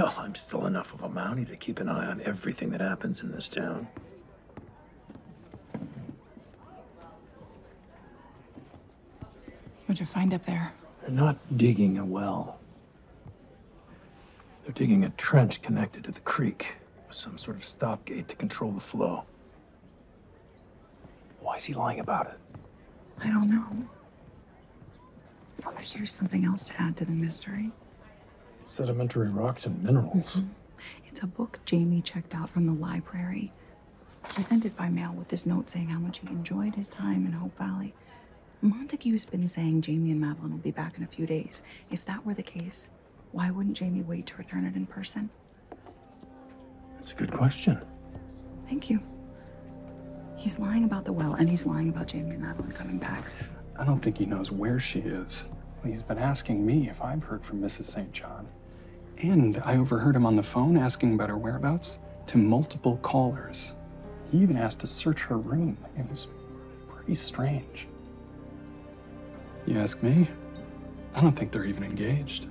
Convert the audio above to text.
Well, I'm still enough of a Mountie to keep an eye on everything that happens in this town. What'd you find up there? They're not digging a well. They're digging a trench connected to the creek with some sort of stop gate to control the flow. Why is he lying about it? I don't know. But here's something else to add to the mystery. Sedimentary rocks and minerals. Mm-hmm. It's a book Jamie checked out from the library. He sent it by mail with this note saying how much he enjoyed his time in Hope Valley. Montague's been saying Jamie and Madeline will be back in a few days. If that were the case, why wouldn't Jamie wait to return it in person? That's a good question. Thank you. He's lying about the well, and he's lying about Jamie and Madeline coming back. I don't think he knows where she is. He's been asking me if I've heard from Mrs. St. John. And I overheard him on the phone asking about her whereabouts to multiple callers. He even asked to search her room. It was pretty strange. You ask me? I don't think they're even engaged.